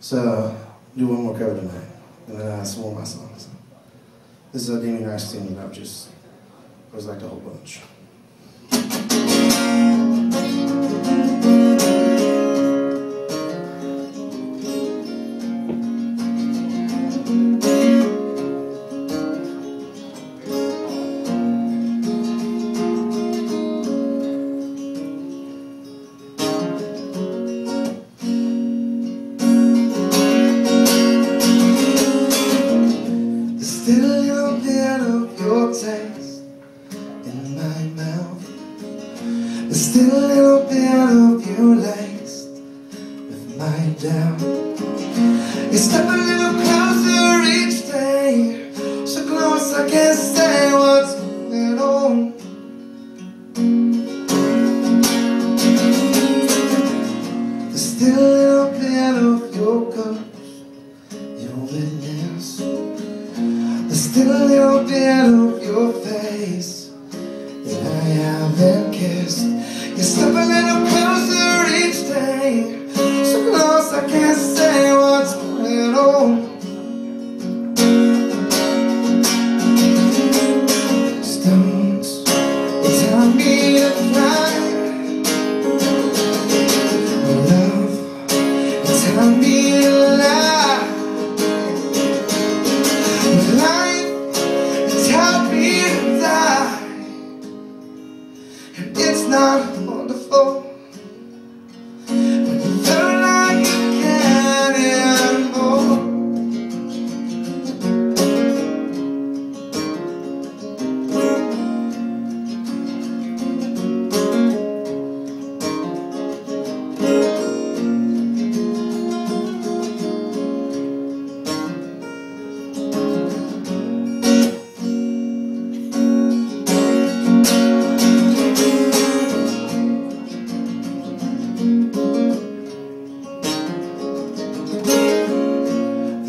So do one more cover tonight, and then I of my songs. This is a Damien Rice tune that I just always like a whole bunch. Still a little bit of you laced with my doubt. You step a little closer each day, so close I can't say what's going on. There's still a little bit of your ghost, your witness. There's still a little bit of your face haven't kissed. You step a little not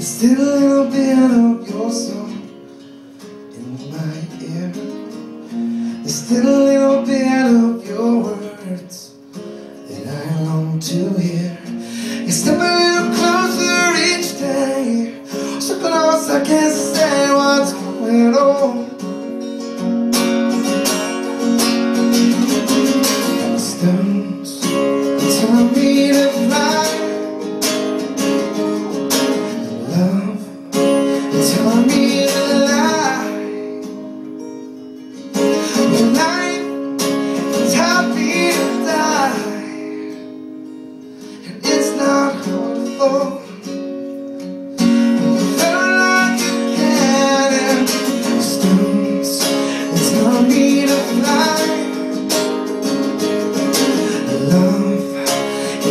still a little bit of your song in my ear. There's still a little bit of your words that I long to hear. You step a little closer each day, so close I can't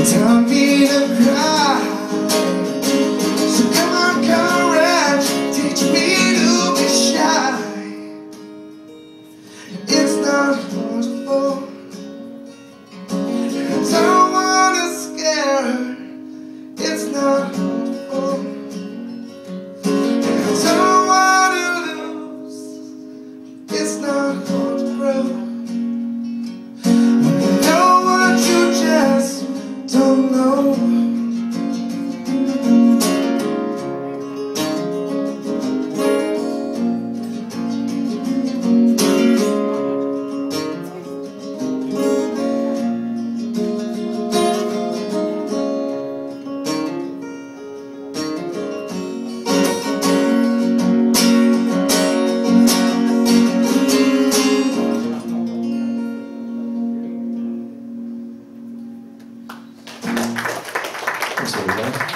tell me to cry. Gracias.